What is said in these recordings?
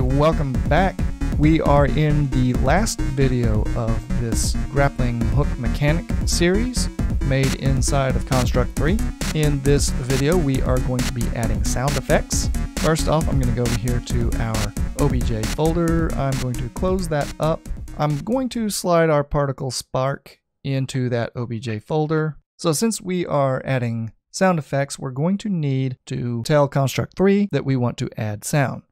Welcome back. We are in the last video of this grappling hook mechanic series made inside of Construct 3. In this video, we are going to be adding sound effects. First off, I'm going to go over here to our OBJ folder. I'm going to close that up. I'm going to slide our particle spark into that OBJ folder. So since we are adding sound effects, we're going to need to tell Construct 3 that we want to add sound.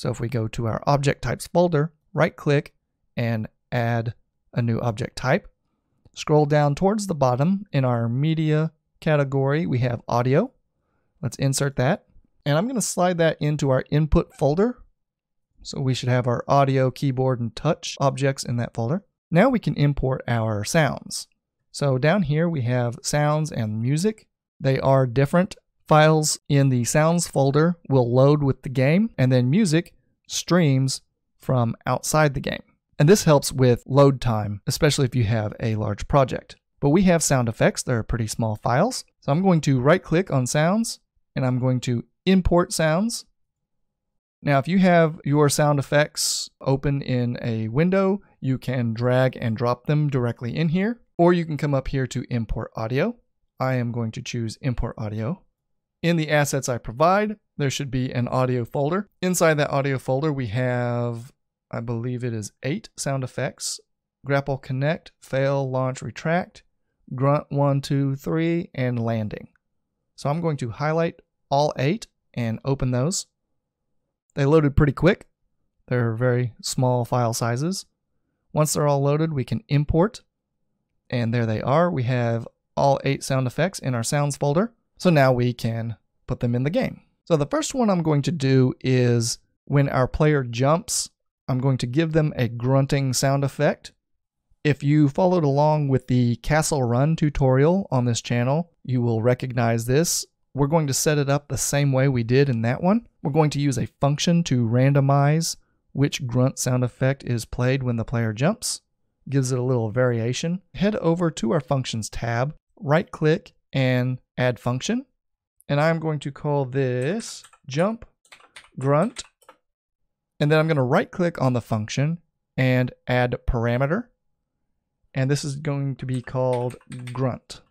So if we go to our object types folder, right click and add a new object type. Scroll down towards the bottom in our media category, we have audio. Let's insert that. And I'm going to slide that into our input folder. So we should have our audio, keyboard, and touch objects in that folder. Now we can import our sounds. So down here we have sounds and music. They are different Files in the sounds folder will load with the game, and then music streams from outside the game. And this helps with load time, especially if you have a large project. But we have sound effects, they're pretty small files. So I'm going to right click on sounds and I'm going to import sounds. Now, if you have your sound effects open in a window, you can drag and drop them directly in here, or you can come up here to import audio. I am going to choose import audio. In the assets I provide, there should be an audio folder. Inside that audio folder, we have, I believe it is eight sound effects, grapple connect, fail, launch, retract, grunt one, two, three, and landing. So I'm going to highlight all eight and open those. They loaded pretty quick. They're very small file sizes. Once they're all loaded, we can import. And there they are. We have all eight sound effects in our sounds folder. So now we can put them in the game. So the first one I'm going to do is when our player jumps, I'm going to give them a grunting sound effect. If you followed along with the Castle Run tutorial on this channel, you will recognize this. We're going to set it up the same way we did in that one. We're going to use a function to randomize which grunt sound effect is played when the player jumps. Gives it a little variation. Head over to our Functions tab, right click, and add function. And I'm going to call this jump grunt. And then I'm going to right click on the function and add parameter. And this is going to be called grunt.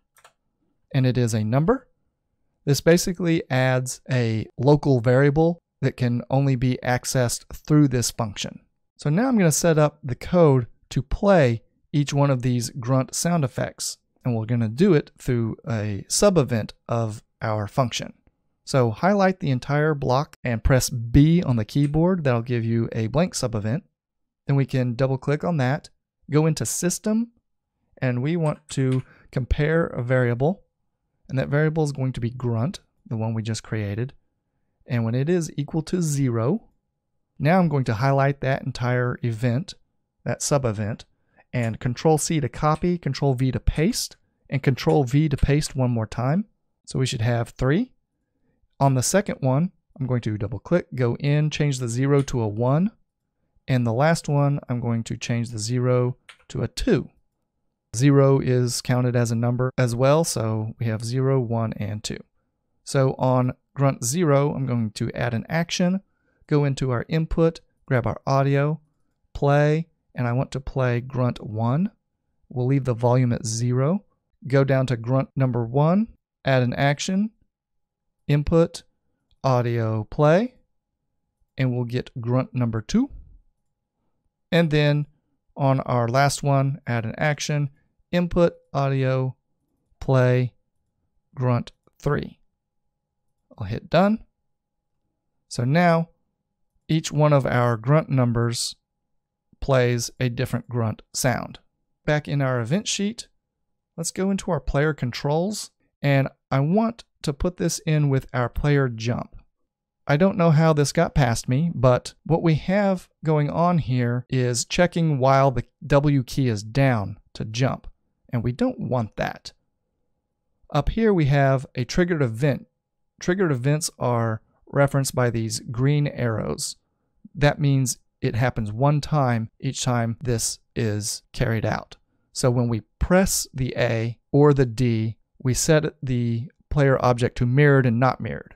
And it is a number. This basically adds a local variable that can only be accessed through this function. So now I'm going to set up the code to play each one of these grunt sound effects and we're going to do it through a sub event of our function. So highlight the entire block and press B on the keyboard. That'll give you a blank sub event. Then we can double click on that, go into system, and we want to compare a variable. And that variable is going to be grunt, the one we just created. And when it is equal to zero, now I'm going to highlight that entire event, that sub event, and Control C to copy, Control V to paste, and Control V to paste one more time. So we should have three. On the second one, I'm going to double click, go in, change the zero to a one. And the last one, I'm going to change the zero to a two. Zero is counted as a number as well, so we have zero, one, and two. So on grunt zero, I'm going to add an action, go into our input, grab our audio, play, and I want to play grunt 1. We'll leave the volume at 0. Go down to grunt number 1, add an action, input, audio play, and we'll get grunt number 2. And then on our last one, add an action, input, audio, play, grunt 3. I'll hit done. So now each one of our grunt numbers plays a different grunt sound. Back in our event sheet, let's go into our player controls and I want to put this in with our player jump. I don't know how this got past me, but what we have going on here is checking while the W key is down to jump, and we don't want that. Up here we have a triggered event. Triggered events are referenced by these green arrows. That means it happens one time each time this is carried out. So when we press the A or the D, we set the player object to mirrored and not mirrored.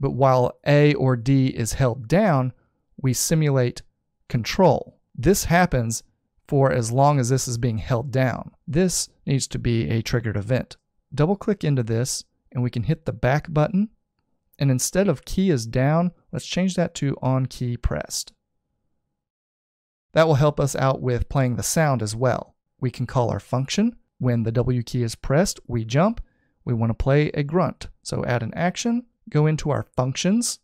But while A or D is held down, we simulate control. This happens for as long as this is being held down. This needs to be a triggered event. Double click into this and we can hit the back button and instead of key is down, let's change that to on key pressed. That will help us out with playing the sound as well. We can call our function. When the W key is pressed, we jump. We want to play a grunt. So add an action, go into our functions,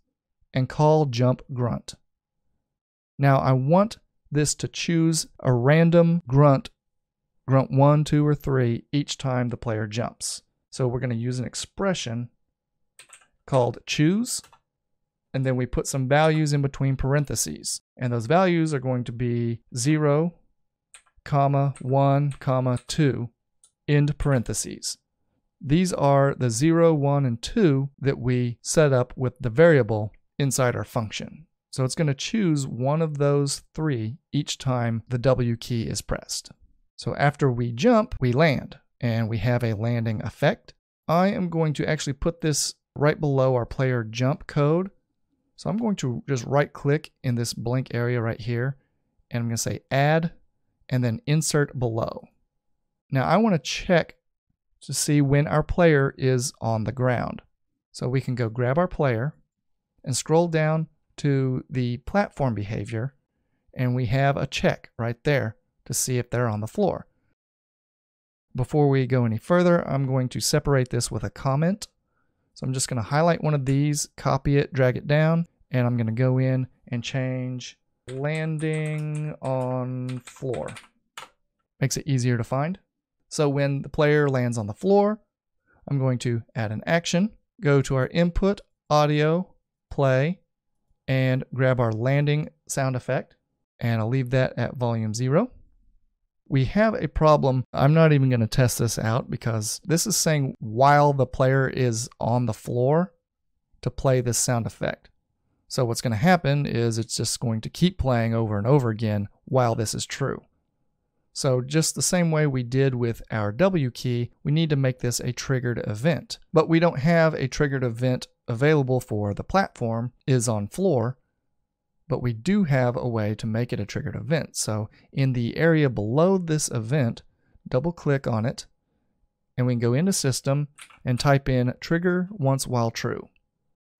and call jump grunt. Now I want this to choose a random grunt, grunt 1, 2, or 3 each time the player jumps. So we're going to use an expression called choose, and then we put some values in between parentheses. And those values are going to be 0, comma, 1, comma, 2, end parentheses. These are the 0, 1, and 2 that we set up with the variable inside our function. So it's going to choose one of those three each time the W key is pressed. So after we jump, we land, and we have a landing effect. I am going to actually put this right below our player jump code. So I'm going to just right click in this blank area right here, and I'm going to say add, and then insert below. Now I want to check to see when our player is on the ground. So we can go grab our player and scroll down to the platform behavior, and we have a check right there to see if they're on the floor. Before we go any further, I'm going to separate this with a comment. So I'm just going to highlight one of these, copy it, drag it down, and I'm going to go in and change landing on floor. Makes it easier to find. So when the player lands on the floor, I'm going to add an action, go to our input, audio, play, and grab our landing sound effect, and I'll leave that at volume zero we have a problem. I'm not even going to test this out because this is saying while the player is on the floor to play this sound effect. So what's going to happen is it's just going to keep playing over and over again while this is true. So just the same way we did with our W key, we need to make this a triggered event. But we don't have a triggered event available for the platform is on floor but we do have a way to make it a triggered event. So in the area below this event, double click on it, and we can go into system and type in trigger once while true.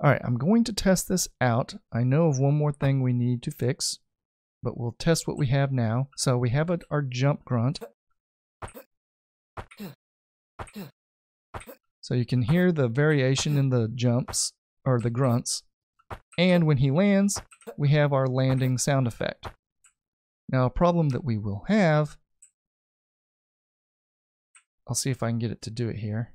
All right, I'm going to test this out. I know of one more thing we need to fix, but we'll test what we have now. So we have a, our jump grunt. So you can hear the variation in the jumps, or the grunts. And when he lands, we have our landing sound effect. Now a problem that we will have, I'll see if I can get it to do it here.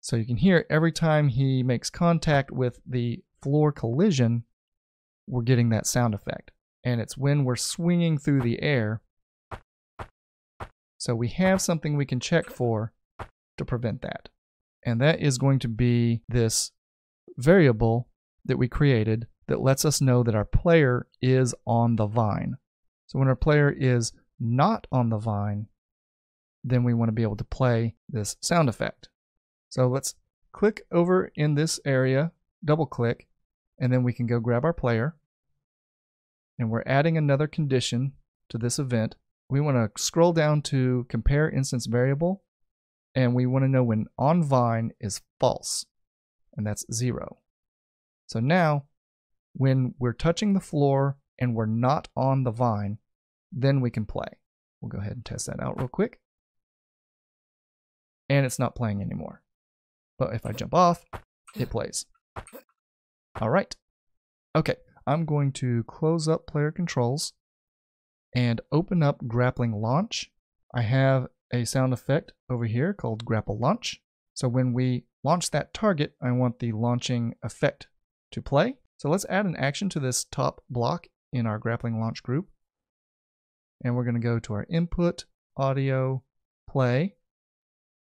So you can hear every time he makes contact with the floor collision, we're getting that sound effect. And it's when we're swinging through the air. So we have something we can check for to prevent that. And that is going to be this variable that we created that lets us know that our player is on the vine. So when our player is not on the vine, then we want to be able to play this sound effect. So let's click over in this area, double click, and then we can go grab our player. And we're adding another condition to this event. We want to scroll down to compare instance variable, and we want to know when on vine is false and that's zero. So now, when we're touching the floor and we're not on the vine, then we can play. We'll go ahead and test that out real quick. And it's not playing anymore. But if I jump off, it plays. All right. Okay, I'm going to close up player controls and open up grappling launch. I have a sound effect over here called grapple launch. So when we launch that target, I want the launching effect to play. So let's add an action to this top block in our grappling launch group. And we're going to go to our input, audio, play,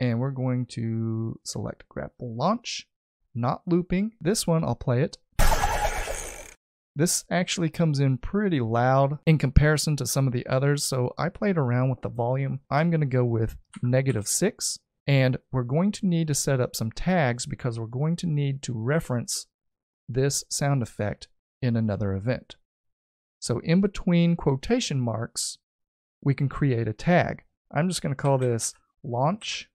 and we're going to select grapple launch, not looping. This one, I'll play it. This actually comes in pretty loud in comparison to some of the others, so I played around with the volume. I'm going to go with negative 6 and we're going to need to set up some tags because we're going to need to reference this sound effect in another event. So in between quotation marks, we can create a tag. I'm just going to call this launch.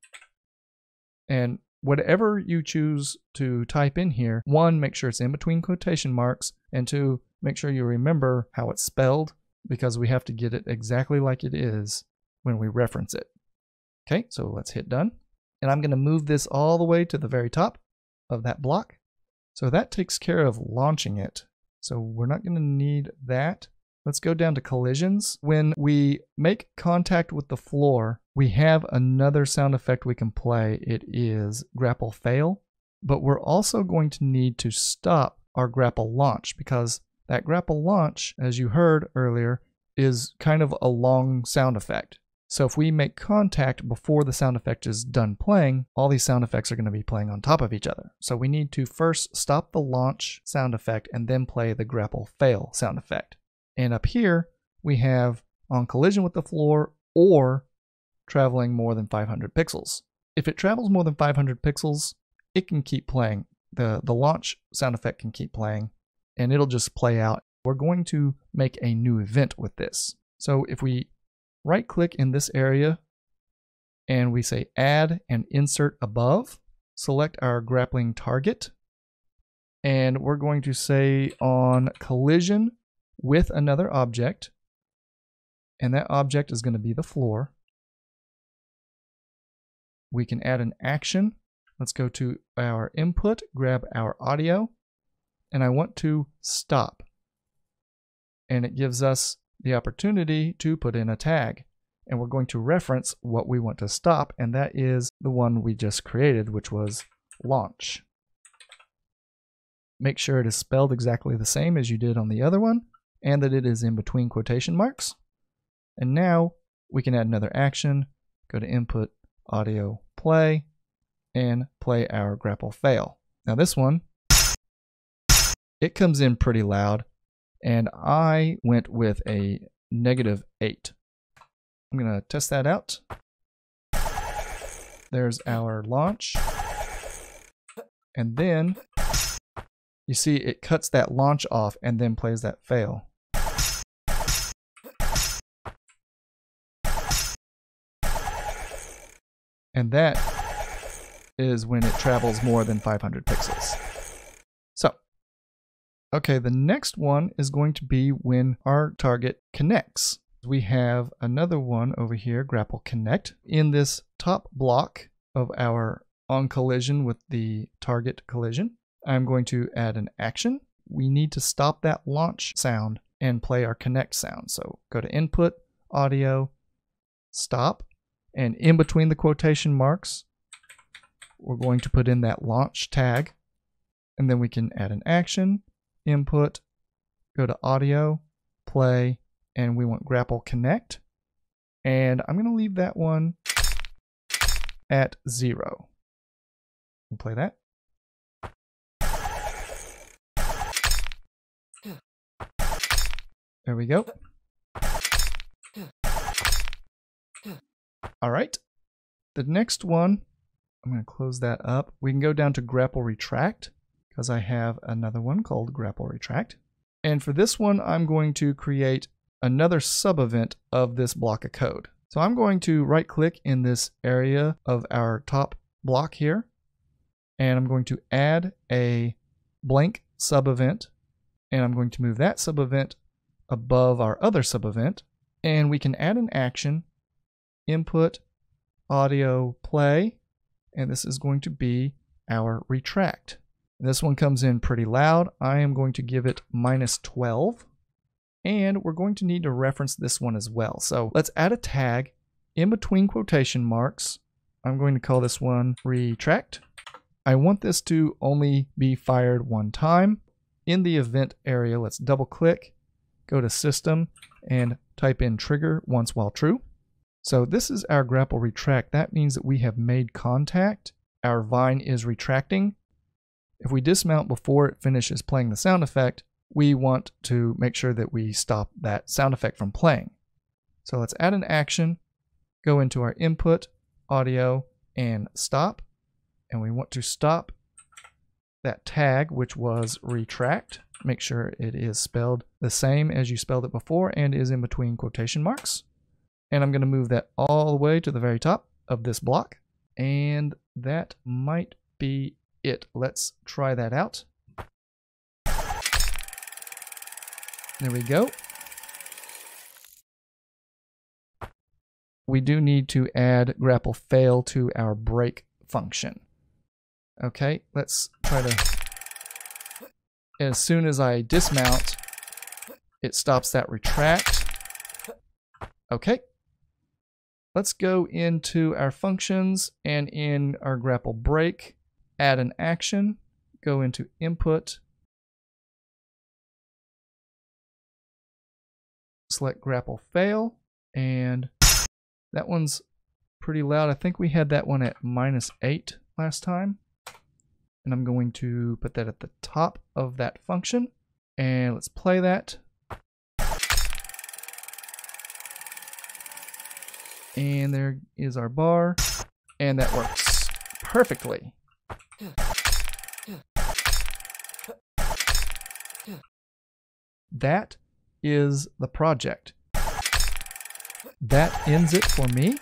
And whatever you choose to type in here, one, make sure it's in between quotation marks, and two, make sure you remember how it's spelled because we have to get it exactly like it is when we reference it. Okay, so let's hit done. And I'm going to move this all the way to the very top of that block. So that takes care of launching it. So we're not going to need that. Let's go down to collisions. When we make contact with the floor, we have another sound effect we can play. It is grapple fail, but we're also going to need to stop our grapple launch because that grapple launch, as you heard earlier, is kind of a long sound effect. So if we make contact before the sound effect is done playing, all these sound effects are going to be playing on top of each other. So we need to first stop the launch sound effect and then play the grapple fail sound effect. And up here, we have on collision with the floor or traveling more than 500 pixels. If it travels more than 500 pixels, it can keep playing. The, the launch sound effect can keep playing and it'll just play out. We're going to make a new event with this. So if we right click in this area and we say add and insert above, select our grappling target, and we're going to say on collision with another object, and that object is going to be the floor. We can add an action. Let's go to our input, grab our audio, and I want to stop. And it gives us the opportunity to put in a tag. And we're going to reference what we want to stop, and that is the one we just created, which was launch. Make sure it is spelled exactly the same as you did on the other one, and that it is in between quotation marks. And now we can add another action, go to input, audio, play, and play our grapple fail. Now this one, it comes in pretty loud, and I went with a negative 8. I'm going to test that out. There's our launch. And then you see it cuts that launch off and then plays that fail. And that is when it travels more than 500 pixels. So, okay, the next one is going to be when our target connects. We have another one over here, grapple connect. In this top block of our on collision with the target collision, I'm going to add an action. We need to stop that launch sound and play our connect sound. So go to input, audio, stop, and in between the quotation marks, we're going to put in that launch tag, and then we can add an action, input, go to audio, play, and we want grapple connect. And I'm going to leave that one at zero. We'll play that. There we go. All right. The next one, I'm going to close that up. We can go down to grapple retract because I have another one called grapple retract. And for this one, I'm going to create another sub-event of this block of code. So I'm going to right click in this area of our top block here, and I'm going to add a blank sub-event, and I'm going to move that sub-event above our other sub-event, and we can add an action, input, audio, play, and this is going to be our retract. This one comes in pretty loud. I am going to give it minus 12. And we're going to need to reference this one as well. So let's add a tag in between quotation marks. I'm going to call this one retract. I want this to only be fired one time. In the event area, let's double click, go to system, and type in trigger once while true. So this is our grapple retract. That means that we have made contact. Our vine is retracting. If we dismount before it finishes playing the sound effect, we want to make sure that we stop that sound effect from playing. So let's add an action, go into our input, audio, and stop. And we want to stop that tag, which was retract. Make sure it is spelled the same as you spelled it before and is in between quotation marks. And I'm going to move that all the way to the very top of this block. And that might be it. Let's try that out. There we go. We do need to add grapple fail to our break function. Okay, let's try to... As soon as I dismount, it stops that retract. Okay. Let's go into our functions and in our grapple break, add an action, go into input, select grapple fail, and that one's pretty loud. I think we had that one at minus 8 last time. And I'm going to put that at the top of that function. And let's play that. And there is our bar. And that works perfectly. That is the project. That ends it for me.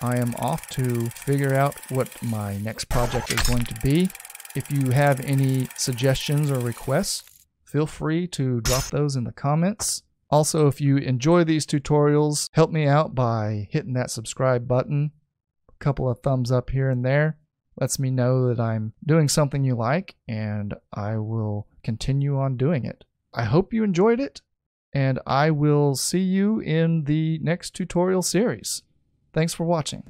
I am off to figure out what my next project is going to be. If you have any suggestions or requests, feel free to drop those in the comments. Also, if you enjoy these tutorials, help me out by hitting that subscribe button. A couple of thumbs up here and there lets me know that I'm doing something you like, and I will continue on doing it. I hope you enjoyed it, and I will see you in the next tutorial series. Thanks for watching.